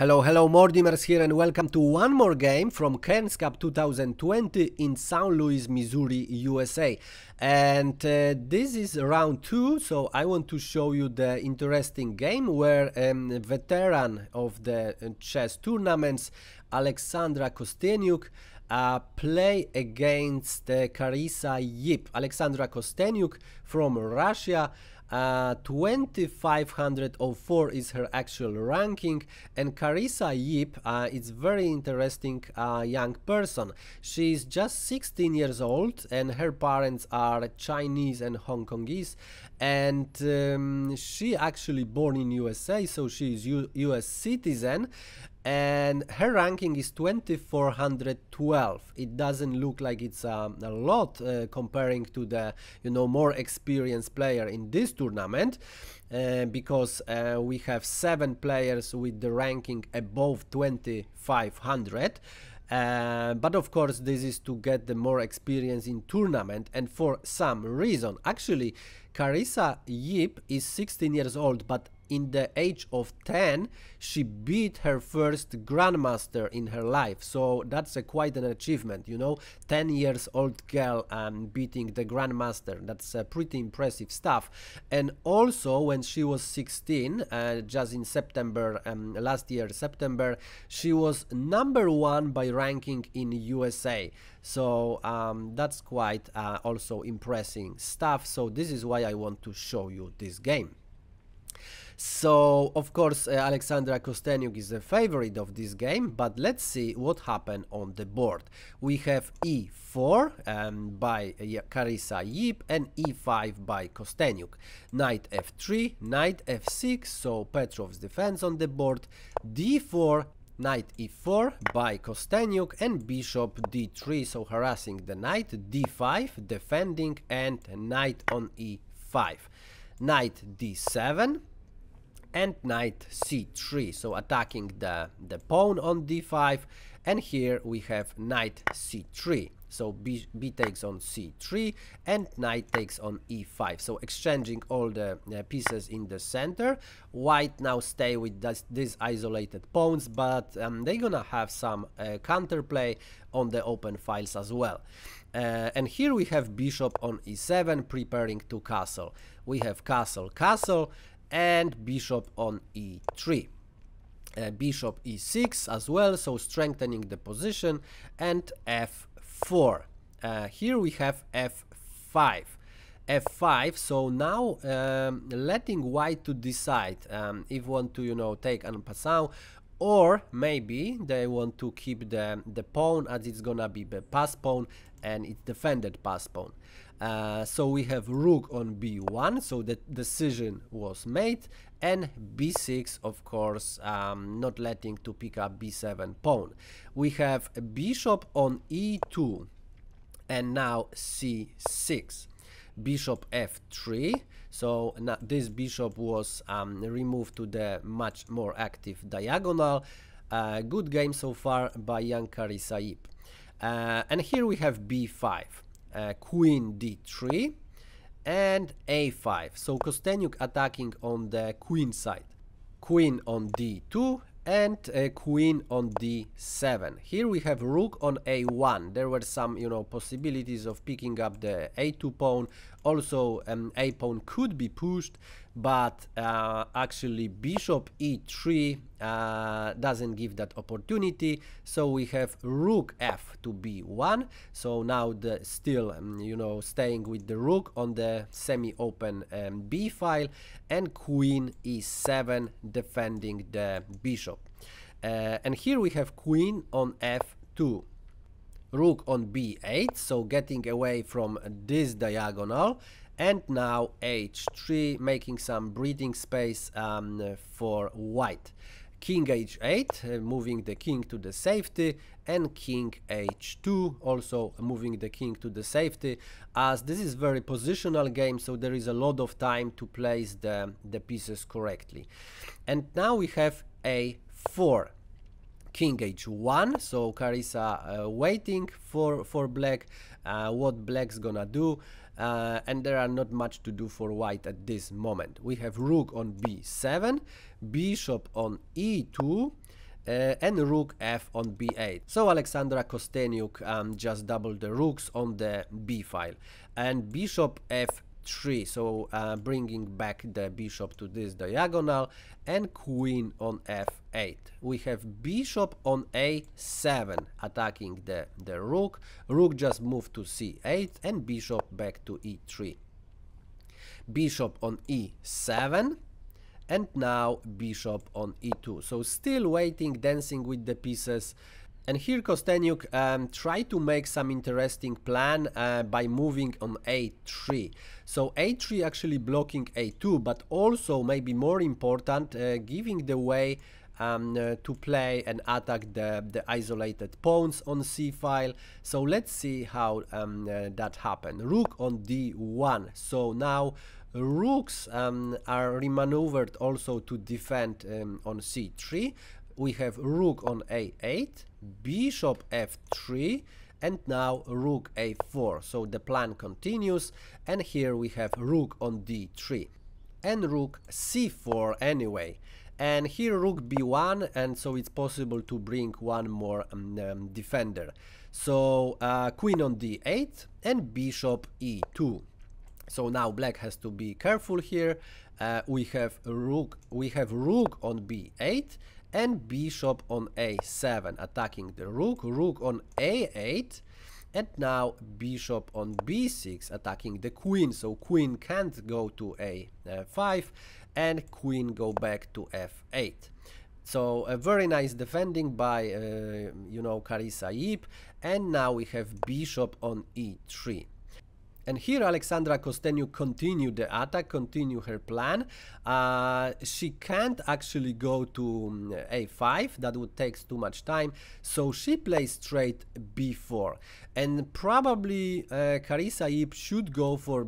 Hello, hello, Mordimers here and welcome to one more game from Cairns Cup 2020 in St. Louis, Missouri, USA. And uh, this is round two, so I want to show you the interesting game where um, a veteran of the chess tournaments, Alexandra Kosteniuk, uh, play against uh, Yip. Alexandra Kosteniuk from Russia uh, 2504 is her actual ranking and Carissa Yip uh, is very interesting uh, young person. She is just 16 years old and her parents are Chinese and Hong Kongese and um, she actually born in USA so she is U US citizen and her ranking is 2412 it doesn't look like it's um, a lot uh, comparing to the you know more experienced player in this tournament uh, because uh, we have seven players with the ranking above 2500 uh, but of course this is to get the more experience in tournament and for some reason actually Carissa Yip is 16 years old but in the age of 10 she beat her first grandmaster in her life. So that's a quite an achievement you know? 10 years old girl um, beating the grandmaster. That's uh, pretty impressive stuff. And also when she was 16 uh, just in september um, last year september she was number one by ranking in usa so um, that's quite uh, also impressive stuff. So this is why i want to show you this game so, of course, uh, Alexandra Kosteniuk is the favorite of this game, but let's see what happened on the board. We have e4 um, by uh, Carissa Yip and e5 by Kosteniuk. Knight f3, knight f6, so Petrov's defense on the board, d4, knight e4 by Kosteniuk and bishop d3 so harassing the knight d5 defending and knight on e5 knight d7 and knight c3 so attacking the the pawn on d5 and here we have knight c3 so b, b takes on c3 and knight takes on e5 so exchanging all the uh, pieces in the center. White now stay with this, these isolated pawns but um, they're gonna have some uh, counterplay on the open files as well. Uh, and here we have bishop on e7 preparing to castle. We have castle castle and bishop on e3. Uh, bishop e6 as well, so strengthening the position, and f4. Uh, here we have f5 f5 so now um, letting white to decide um, if want to you know take en passant or maybe they want to keep the the pawn as it's gonna be the pass pawn and it's defended pass pawn uh, so we have rook on b1 so the decision was made and b6 of course um, not letting to pick up b7 pawn. We have a bishop on e2 and now c6 bishop f3 so now this bishop was um, removed to the much more active diagonal. Uh, good game so far by young Carissa Yip uh, and here we have b5 uh, queen d3 and a5 so Kosteniuk attacking on the queen side. Queen on d2 and uh, queen on d7 here we have rook on a1 there were some you know possibilities of picking up the a2 pawn also um, a pawn could be pushed but uh, actually bishop e3 uh, doesn't give that opportunity. So we have rook f to b1 so now the still um, you know staying with the rook on the semi-open um, b file. And queen e7 defending the bishop. Uh, and here we have queen on f2 rook on b8 so getting away from this diagonal. And now h3 making some breathing space um, for white. King h8 uh, moving the king to the safety. And king h2 also moving the king to the safety. As this is very positional game so there is a lot of time to place the the pieces correctly. And now we have a4 king h1 so Carissa uh, waiting for for black uh, what black's gonna do uh, and there are not much to do for white at this moment we have rook on b7 bishop on e2 uh, and rook f on b8. So Alexandra Kosteniuk um, just doubled the rooks on the b file and bishop f3 so uh, bringing back the bishop to this diagonal and queen on f8 we have bishop on a7 attacking the the rook. Rook just moved to c8 and bishop back to e3 bishop on e7 and now bishop on e2 so still waiting dancing with the pieces. And here Kosteniuk um, tried to make some interesting plan uh, by moving on a3 so a3 actually blocking a2 but also maybe more important uh, giving the way um, uh, to play and attack the, the isolated pawns on c file. So let's see how um, uh, that happened. Rook on d1 so now rooks um, are remaneuvered also to defend um, on c3 we have rook on a8 bishop f3 and now rook a4 so the plan continues and here we have rook on d3 and rook c4 anyway. And here rook b1 and so it's possible to bring one more um, um, defender. So uh, queen on d8 and bishop e2 so now black has to be careful here. Uh, we have rook, we have rook on b8 and bishop on a7 attacking the rook, rook on a8 and now bishop on b6 attacking the queen. So queen can't go to a5 and queen go back to f8 so a very nice defending by uh, you know Carissa Yip and now we have bishop on e3 and here Alexandra Kosteniuk continued the attack, continue her plan. Uh, she can't actually go to um, a5, that would take too much time, so she plays straight b4. And probably uh, Carissa Yip should go for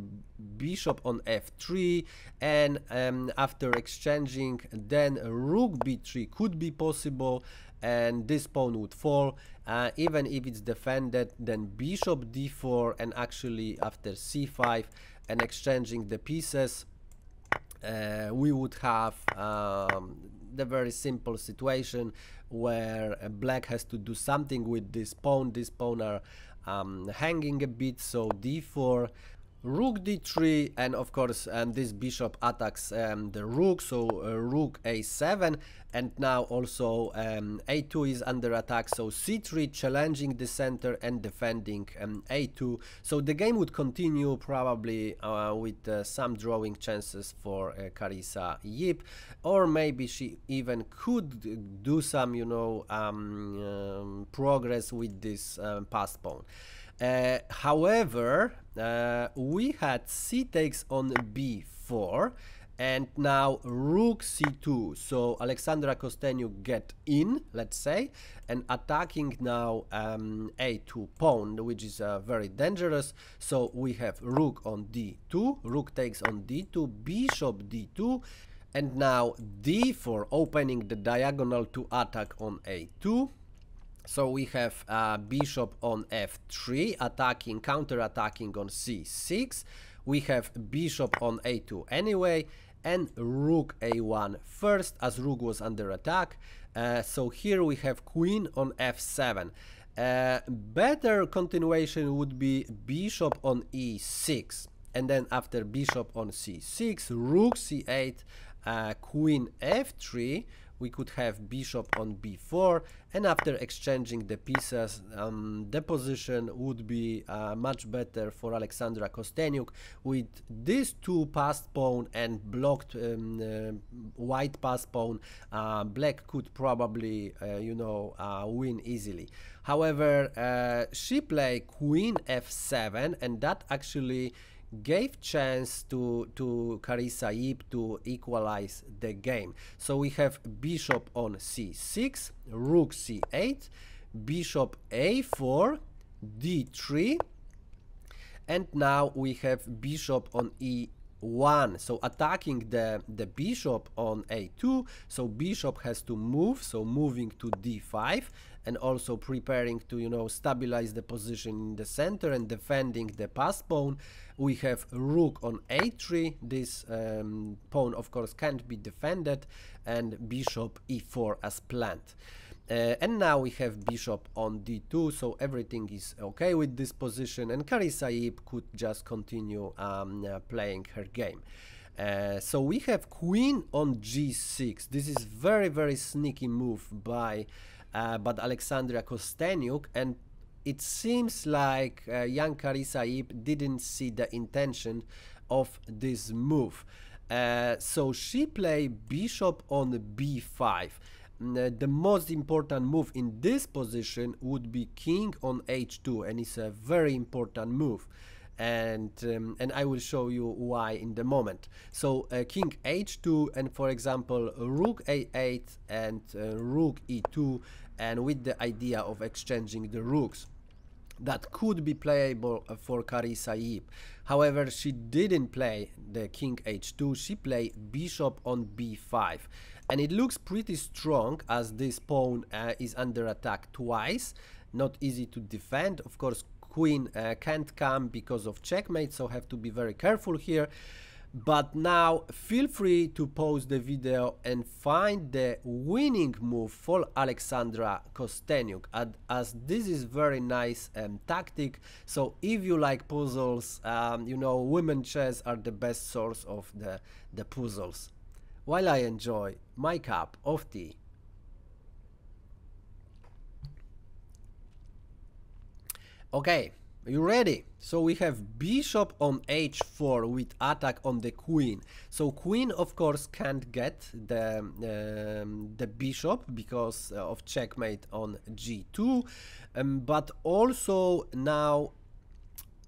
bishop on f3 and um, after exchanging then rook b3 could be possible and this pawn would fall. Uh, even if it's defended then bishop d4 and actually after c5 and exchanging the pieces uh, we would have um, the very simple situation where black has to do something with this pawn. This pawn are um, hanging a bit so d4 rook d3 and of course um, this bishop attacks um, the rook so uh, rook a7 and now also um, a2 is under attack so c3 challenging the center and defending um, a2 so the game would continue probably uh, with uh, some drawing chances for uh, Carissa Yip or maybe she even could do some you know um, um, progress with this um, pawn. Uh, however, uh, we had c takes on b4 and now rook c2 so alexandra kosteniuk get in let's say and attacking now um, a2 pawn which is uh, very dangerous. So we have rook on d2 rook takes on d2 bishop d2 and now d4 opening the diagonal to attack on a2 so we have uh, bishop on f3 attacking counter-attacking on c6 we have bishop on a2 anyway and rook a1 first as rook was under attack. Uh, so here we have queen on f7 uh, better continuation would be bishop on e6 and then after bishop on c6 rook c8 uh, queen f3 we could have bishop on b4 and after exchanging the pieces um, the position would be uh, much better for Alexandra Kosteniuk with these two passed pawn and blocked um, uh, white passed pawn uh, black could probably uh, you know uh, win easily. However uh, she played queen f7 and that actually gave chance to to Carissa Yip to equalize the game. So we have bishop on c6, rook c8, bishop a4, d3, and now we have bishop on e1 so attacking the the bishop on a2 so bishop has to move so moving to d5 and also preparing to you know stabilize the position in the center and defending the pass pawn we have rook on a3 this um, pawn of course can't be defended. And bishop e4 as planned uh, and now we have bishop on d2 so everything is okay with this position. And Carissa Yip could just continue um, uh, playing her game. Uh, so we have queen on g6 this is very very sneaky move by uh, but Alexandria Kosteniuk and it seems like uh, young Carissa didn't see the intention of this move. Uh, so she played bishop on b5 the most important move in this position would be king on h2 and it's a very important move and um, and I will show you why in the moment. So uh, king h2 and for example rook a8 and uh, rook e2 and with the idea of exchanging the rooks that could be playable for Carissa Yip. However, she didn't play the king h2, she played bishop on b5 and it looks pretty strong as this pawn uh, is under attack twice not easy to defend. Of course queen uh, can't come because of checkmate so have to be very careful here. But now feel free to pause the video and find the winning move for Alexandra Kosteniuk as this is very nice um, tactic so if you like puzzles um, you know women chess are the best source of the the puzzles. While I enjoy my cup of tea. Okay, you ready? So we have bishop on h4 with attack on the queen. So queen of course can't get the, um, the bishop because of checkmate on g2 um, but also now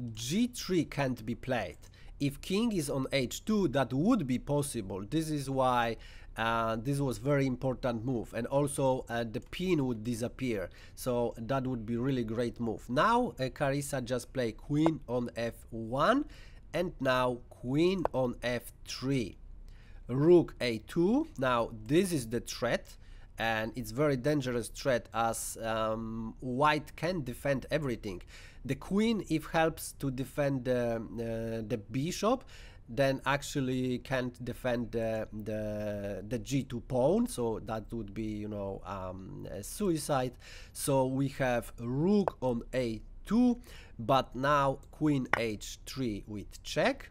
g3 can't be played if king is on h2 that would be possible this is why uh, this was very important move. And also uh, the pin would disappear. So that would be really great move. Now uh, Carissa just play queen on f1 and now queen on f3 rook a2 now this is the threat. And it's very dangerous threat as um, white can defend everything. The queen if helps to defend the, uh, the bishop then actually can't defend the, the, the g2 pawn so that would be you know um, suicide. So we have rook on a2 but now queen h3 with check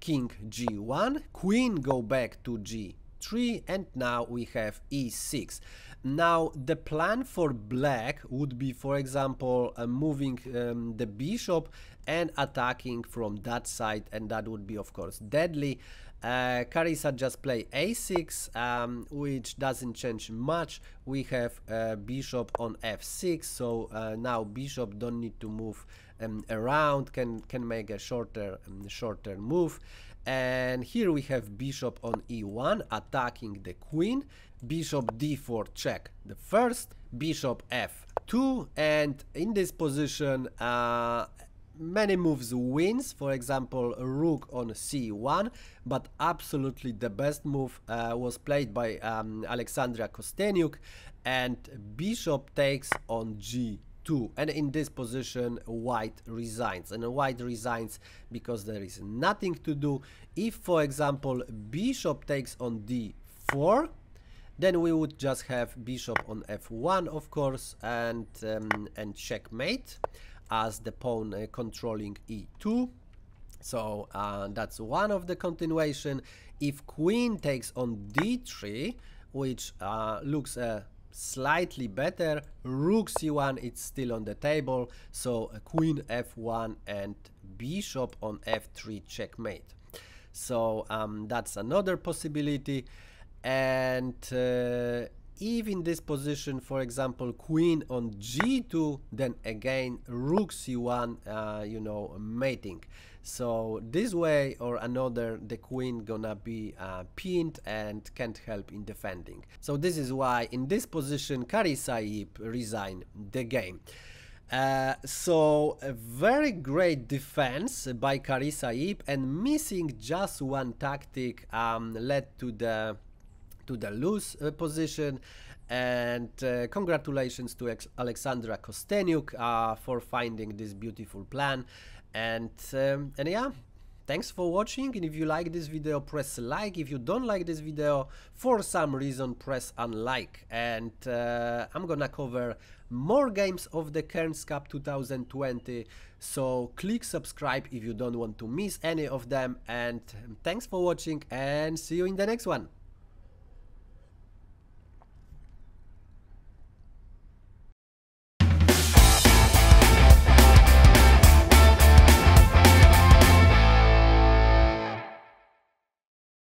king g1 queen go back to g3 and now we have e6 now the plan for black would be for example uh, moving um, the bishop and attacking from that side and that would be of course deadly. Uh, Carissa just play a6 um, which doesn't change much. We have uh, bishop on f6 so uh, now bishop don't need to move um, around can can make a shorter um, shorter move. And here we have bishop on e1 attacking the queen. Bishop d4 check the first bishop f2 and in this position uh, many moves wins for example rook on c1 but absolutely the best move uh, was played by um, Alexandria Kosteniuk and bishop takes on g2 and in this position white resigns and white resigns because there is nothing to do. If for example bishop takes on d4 then we would just have bishop on f1 of course and um, and checkmate as the pawn uh, controlling e2 so uh, that's one of the continuation. If queen takes on d3 which uh, looks slightly better rook c1 it's still on the table. So queen f1 and bishop on f3 checkmate. So um, that's another possibility. And uh, if in this position for example queen on g2 then again rook c1 uh, you know mating. So this way or another the queen gonna be uh, pinned and can't help in defending. So this is why in this position Carissa Yip resigned the game. Uh, so a very great defense by Carissa Yip and missing just one tactic um, led to the to the loose uh, position. And uh, congratulations to Ex- Alexandra Kosteniuk uh, for finding this beautiful plan. And um, and yeah thanks for watching. And if you like this video press like. If you don't like this video for some reason press unlike. And uh, i'm gonna cover more games of the Cairns Cup 2020 so click subscribe if you don't want to miss any of them. And thanks for watching and see you in the next one